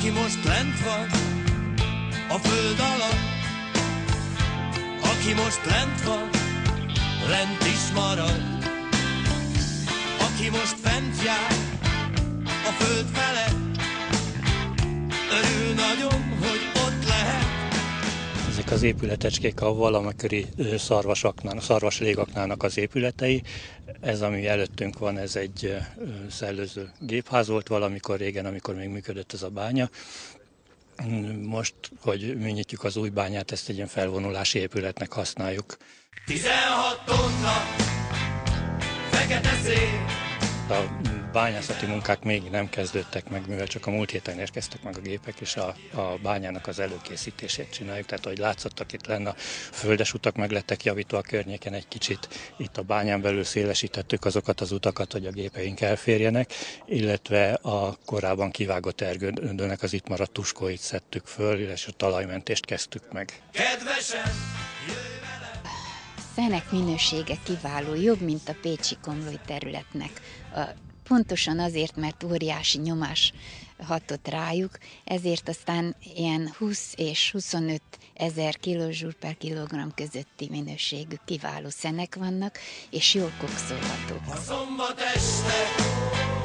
Aki most lent van a föld alatt, aki most lent van, lent is marad. Aki most fent jár a föld felett, Ezek az épületecskék a valamikori szarvasaknál, szarvaslégaknának az épületei. Ez, ami előttünk van, ez egy szellőző gépház volt valamikor régen, amikor még működött ez a bánya. Most, hogy mi nyitjuk az új bányát, ezt egy ilyen felvonulási épületnek használjuk. 16 tonna, fekete szél, a bányászati munkák még nem kezdődtek meg, mivel csak a múlt héten érkeztek meg a gépek, és a, a bányának az előkészítését csináljuk. Tehát, ahogy látszottak itt lenne, a földes utak meg lettek javítva a környéken egy kicsit. Itt a bányán belül szélesítettük azokat az utakat, hogy a gépeink elférjenek, illetve a korábban kivágott ergődőnek az itt maradt tuskóit szedtük föl, és a talajmentést kezdtük meg. kedvesen, szenek minősége kiváló, jobb, mint a Pécsi Komlói területnek. A, pontosan azért, mert óriási nyomás hatott rájuk, ezért aztán ilyen 20 és 25 ezer kilózsúr per kilogramm közötti minőségű kiváló szenek vannak, és jól kokszolhatók. a szombat este,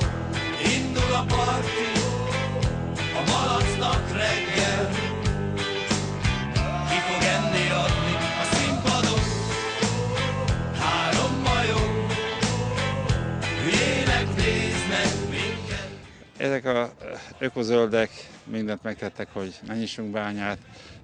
Ezek a ökozöldek mindent megtettek, hogy ne nyissunk bányát.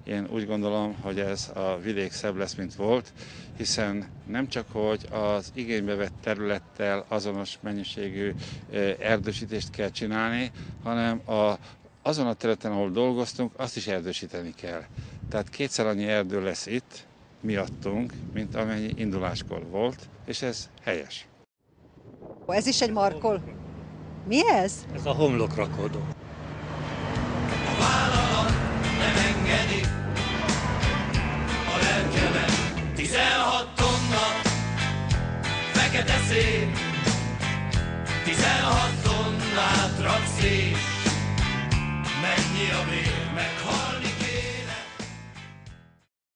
Én úgy gondolom, hogy ez a vidék szebb lesz, mint volt, hiszen nem csak, hogy az igénybe vett területtel azonos mennyiségű eh, erdősítést kell csinálni, hanem a, azon a területen, ahol dolgoztunk, azt is erdősíteni kell. Tehát kétszer annyi erdő lesz itt, miattunk, mint amennyi induláskor volt, és ez helyes. Ez is egy markol. Mi ez? Ez a homlokrakodó. A vállalat nem engedi a lelkemet. 16 tonna, fekete szél, 16 tonnát és mennyi a vér, meghal.